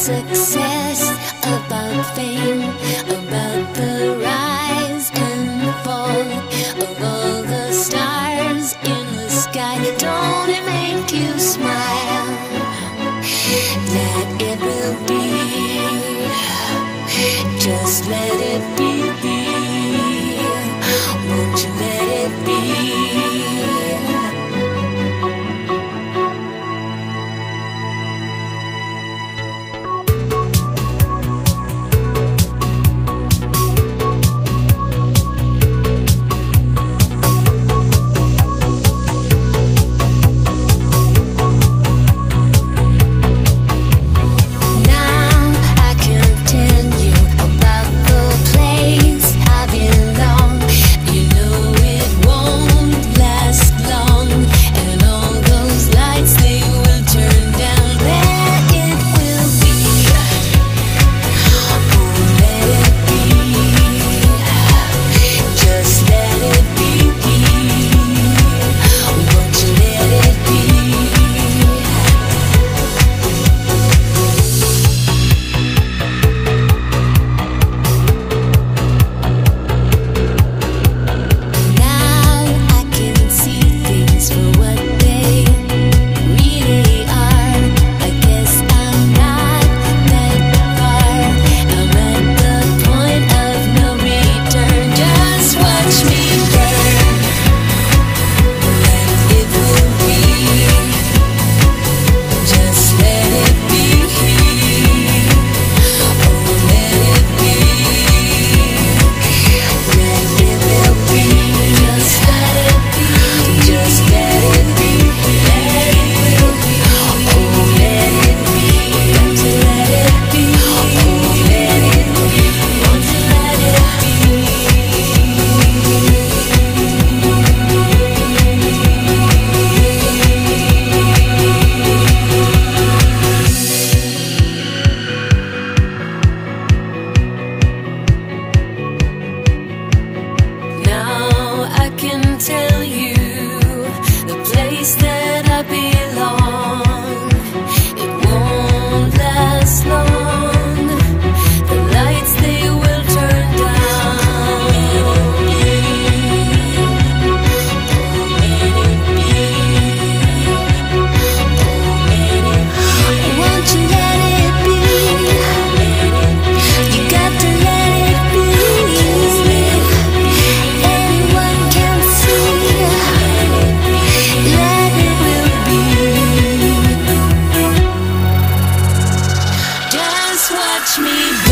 success, about fame, about the rise and fall of all the stars in the sky. Don't it make you smile that it will be? Just let it be. tell you the place that touch me.